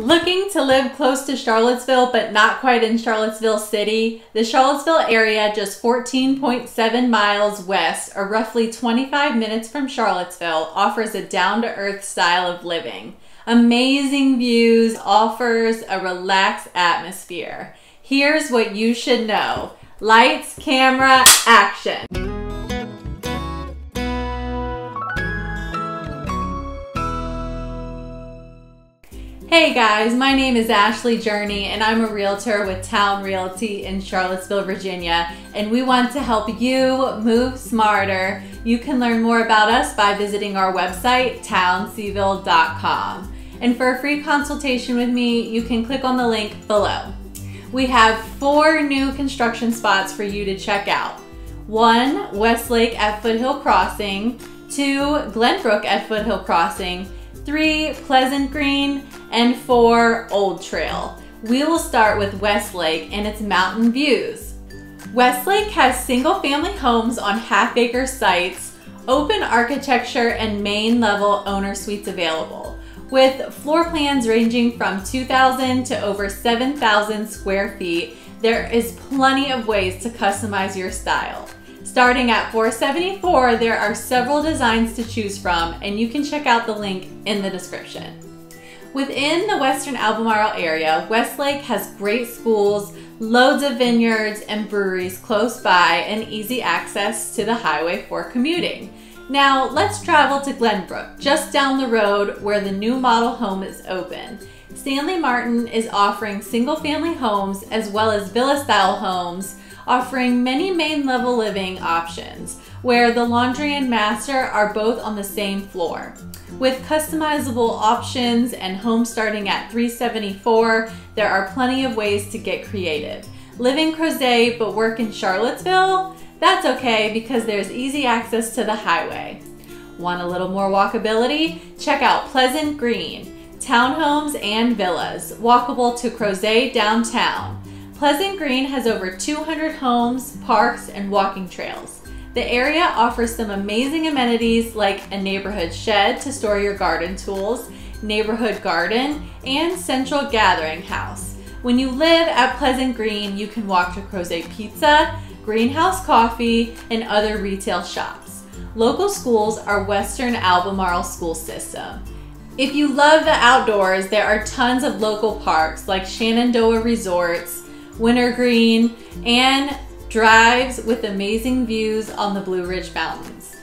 Looking to live close to Charlottesville, but not quite in Charlottesville City? The Charlottesville area, just 14.7 miles west, or roughly 25 minutes from Charlottesville, offers a down to earth style of living. Amazing views, offers a relaxed atmosphere. Here's what you should know lights, camera, action. Hey guys, my name is Ashley Jurney and I'm a realtor with Town Realty in Charlottesville, Virginia, and we want to help you move smarter. You can learn more about us by visiting our website, towncville.com. And for a free consultation with me, you can click on the link below. We have four new construction spots for you to check out. One, Westlake at Foothill Crossing, two, Glenbrook at Foothill Crossing, three, Pleasant Green, and four, Old Trail. We will start with Westlake and its mountain views. Westlake has single family homes on half acre sites, open architecture, and main level owner suites available, with floor plans ranging from 2,000 to over 7,000 square feet. There is plenty of ways to customize your style. Starting at 474, there are several designs to choose from, and you can check out the link in the description. Within the Western Albemarle area, Westlake has great schools, loads of vineyards and breweries close by, and easy access to the highway for commuting. Now, let's travel to Glenbrook, just down the road where the new model home is open. Stanley Martin is offering single family homes as well as villa style homes offering many main level living options where the laundry and master are both on the same floor. With customizable options and homes starting at 374, there are plenty of ways to get creative. Live in Crozet but work in Charlottesville? That's okay because there's easy access to the highway. Want a little more walkability? Check out Pleasant Green. Townhomes and villas, walkable to Crozet downtown. Pleasant Green has over 200 homes, parks, and walking trails. The area offers some amazing amenities like a neighborhood shed to store your garden tools, neighborhood garden, and central gathering house. When you live at Pleasant Green, you can walk to Crozet Pizza, Greenhouse Coffee, and other retail shops. Local schools are Western Albemarle School System. If you love the outdoors, there are tons of local parks like Shenandoah Resorts, wintergreen, and drives with amazing views on the Blue Ridge Mountains.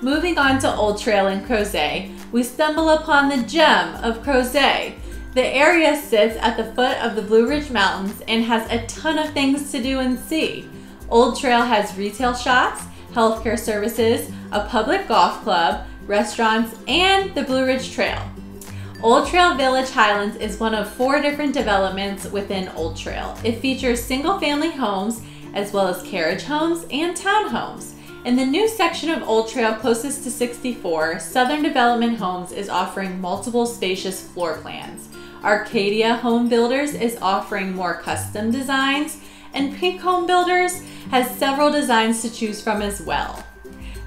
Moving on to Old Trail in Crozet, we stumble upon the gem of Crozet. The area sits at the foot of the Blue Ridge Mountains and has a ton of things to do and see. Old Trail has retail shops, healthcare services, a public golf club, restaurants, and the Blue Ridge Trail. Old Trail Village Highlands is one of four different developments within Old Trail. It features single family homes as well as carriage homes and townhomes. In the new section of Old Trail closest to 64, Southern Development Homes is offering multiple spacious floor plans. Arcadia Home Builders is offering more custom designs, and Pink Home Builders has several designs to choose from as well.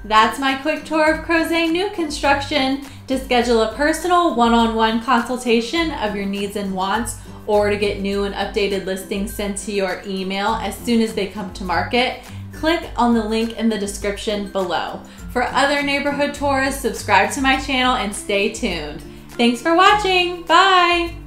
That's my quick tour of Crozet New Construction. To schedule a personal one-on-one consultation of your needs and wants or to get new and updated listings sent to your email as soon as they come to market, click on the link in the description below. For other neighborhood tours, subscribe to my channel and stay tuned. Thanks for watching. Bye.